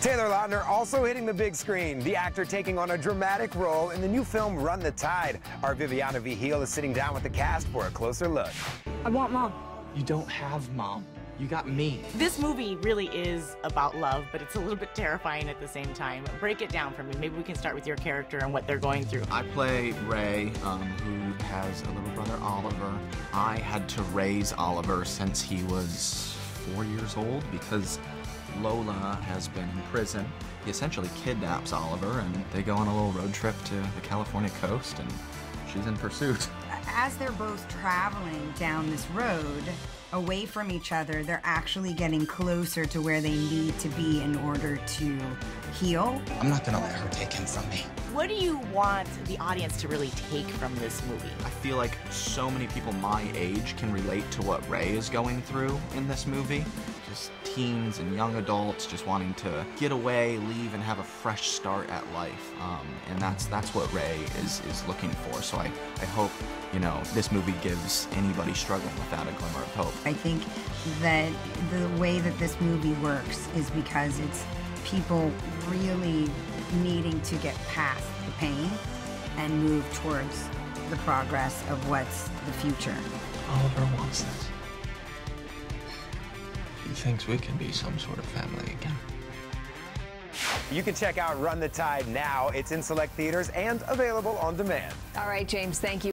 Taylor Lautner also hitting the big screen. The actor taking on a dramatic role in the new film Run the Tide. Our Viviana Vigil is sitting down with the cast for a closer look. I want mom. You don't have mom. You got me. This movie really is about love, but it's a little bit terrifying at the same time. Break it down for me. Maybe we can start with your character and what they're going through. I play Ray, um, who has a little brother, Oliver. I had to raise Oliver since he was four years old because Lola has been in prison. He essentially kidnaps Oliver, and they go on a little road trip to the California coast, and she's in pursuit. As they're both traveling down this road, away from each other, they're actually getting closer to where they need to be in order to heal. I'm not gonna let her take him from me. What do you want the audience to really take from this movie? I feel like so many people my age can relate to what Ray is going through in this movie. Just teens and young adults just wanting to get away, leave, and have a fresh start at life. Um, and that's that's what Ray is is looking for. So I, I hope, you know, this movie gives anybody struggling with that a glimmer of hope. I think that the way that this movie works is because it's people really needing to get past the pain and move towards the progress of what's the future. Oliver wants this. He thinks we can be some sort of family again. You can check out Run the Tide now. It's in select theaters and available on demand. All right, James, thank you.